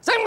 Sing